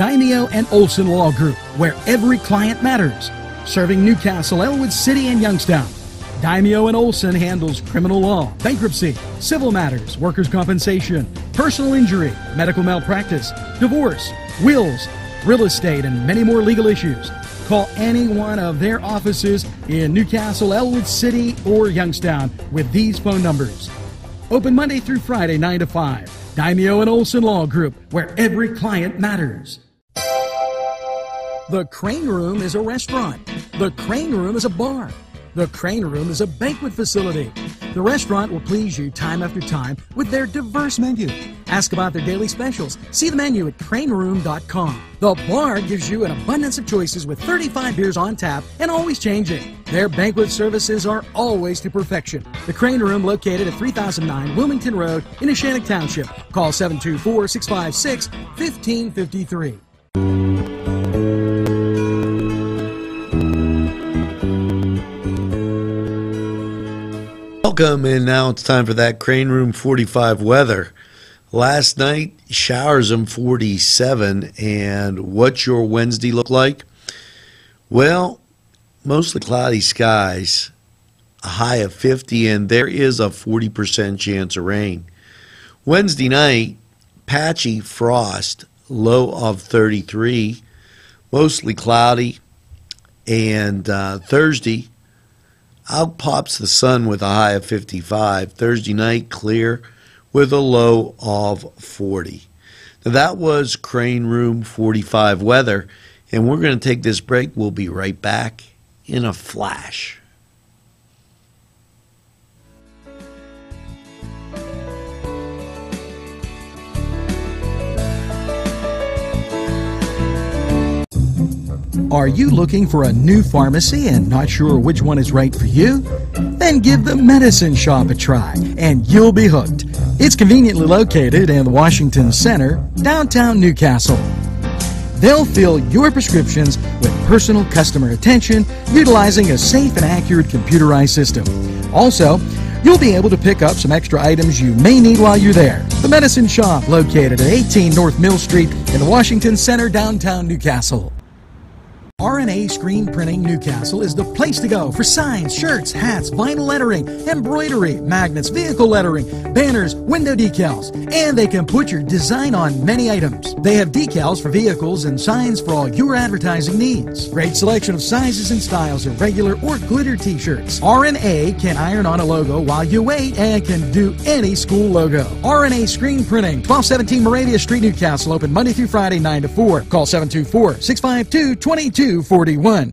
Daimio and Olson Law Group, where every client matters. Serving Newcastle, Ellwood City, and Youngstown. Daimio and Olson handles criminal law, bankruptcy, civil matters, workers' compensation, personal injury, medical malpractice, divorce, wills, real estate, and many more legal issues. Call any one of their offices in Newcastle, Ellwood City, or Youngstown with these phone numbers. Open Monday through Friday, 9 to 5. Daimio and Olson Law Group, where every client matters. The Crane Room is a restaurant. The Crane Room is a bar. The Crane Room is a banquet facility. The restaurant will please you time after time with their diverse menu. Ask about their daily specials. See the menu at craneroom.com. The bar gives you an abundance of choices with 35 beers on tap and always changing. Their banquet services are always to perfection. The Crane Room located at 3009 Wilmington Road in Neshannock Township. Call 724 656 1553. Welcome, and now it's time for that Crane Room 45 weather. Last night, showers in 47, and what's your Wednesday look like? Well, mostly cloudy skies, a high of 50, and there is a 40% chance of rain. Wednesday night, patchy frost, low of 33, mostly cloudy, and uh, Thursday, out pops the sun with a high of 55. Thursday night, clear with a low of 40. Now, that was Crane Room 45 weather, and we're going to take this break. We'll be right back in a flash. Are you looking for a new pharmacy and not sure which one is right for you? Then give the Medicine Shop a try and you'll be hooked. It's conveniently located in the Washington Center, downtown Newcastle. They'll fill your prescriptions with personal customer attention utilizing a safe and accurate computerized system. Also, you'll be able to pick up some extra items you may need while you're there. The Medicine Shop, located at 18 North Mill Street in the Washington Center, downtown Newcastle. RNA Screen Printing Newcastle is the place to go for signs, shirts, hats, vinyl lettering, embroidery, magnets, vehicle lettering, banners, window decals, and they can put your design on many items. They have decals for vehicles and signs for all your advertising needs. Great selection of sizes and styles of regular or glitter t-shirts. RNA can iron on a logo while you wait and can do any school logo. RNA Screen Printing, 1217 Moravia Street, Newcastle, open Monday through Friday, 9 to 4. Call 724 652 22 41.